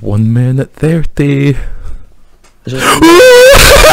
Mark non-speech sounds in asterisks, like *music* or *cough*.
One minute thirty. *gasps* *laughs*